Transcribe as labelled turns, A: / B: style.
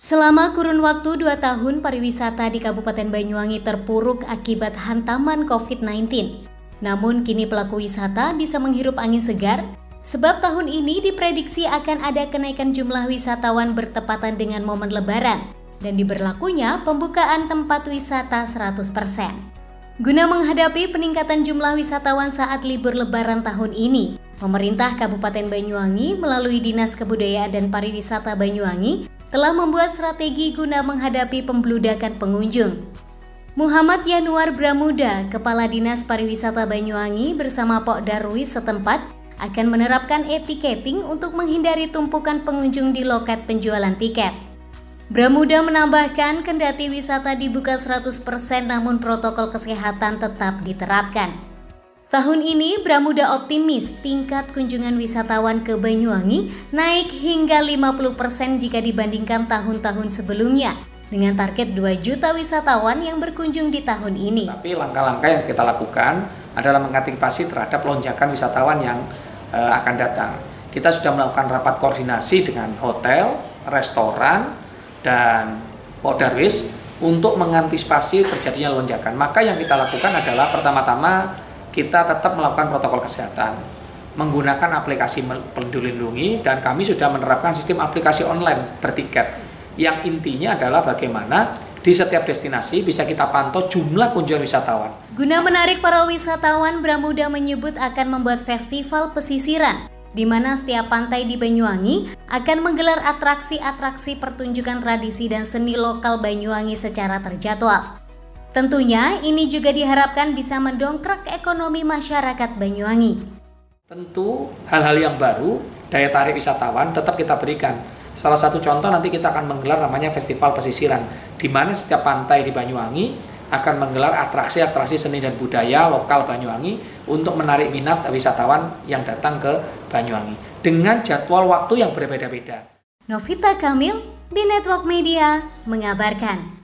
A: Selama kurun waktu 2 tahun, pariwisata di Kabupaten Banyuwangi terpuruk akibat hantaman COVID-19. Namun kini pelaku wisata bisa menghirup angin segar sebab tahun ini diprediksi akan ada kenaikan jumlah wisatawan bertepatan dengan momen lebaran dan diberlakunya pembukaan tempat wisata 100%. Guna menghadapi peningkatan jumlah wisatawan saat libur lebaran tahun ini, pemerintah Kabupaten Banyuwangi melalui Dinas Kebudayaan dan Pariwisata Banyuwangi telah membuat strategi guna menghadapi pembludakan pengunjung. Muhammad Yanuar Bramuda, Kepala Dinas Pariwisata Banyuwangi bersama Pok Darwis setempat akan menerapkan etiketing untuk menghindari tumpukan pengunjung di loket penjualan tiket. Bramuda menambahkan kendati wisata dibuka 100% namun protokol kesehatan tetap diterapkan. Tahun ini Bramuda optimis tingkat kunjungan wisatawan ke Banyuwangi naik hingga 50% jika dibandingkan tahun-tahun sebelumnya dengan target 2 juta wisatawan yang berkunjung di tahun ini.
B: Tapi langkah-langkah yang kita lakukan adalah mengantisipasi terhadap lonjakan wisatawan yang uh, akan datang. Kita sudah melakukan rapat koordinasi dengan hotel, restoran, dan Podarwis untuk mengantisipasi terjadinya lonjakan. Maka yang kita lakukan adalah pertama-tama kita tetap melakukan protokol kesehatan menggunakan aplikasi peduli lindungi dan kami sudah menerapkan sistem aplikasi online bertiket yang intinya adalah bagaimana di setiap destinasi bisa kita pantau jumlah kunjungan wisatawan.
A: Guna menarik para wisatawan, Bramuda menyebut akan membuat festival pesisiran di mana setiap pantai di Banyuwangi akan menggelar atraksi-atraksi pertunjukan tradisi dan seni lokal Banyuwangi secara terjadwal. Tentunya ini juga diharapkan bisa mendongkrak ekonomi masyarakat Banyuwangi.
B: Tentu hal-hal yang baru, daya tarik wisatawan tetap kita berikan. Salah satu contoh nanti kita akan menggelar namanya Festival Pesisiran, di mana setiap pantai di Banyuwangi akan menggelar atraksi-atraksi seni dan budaya lokal Banyuwangi untuk menarik minat wisatawan yang datang ke Banyuwangi dengan jadwal waktu yang berbeda-beda.
A: Novita Kamil di Network Media mengabarkan.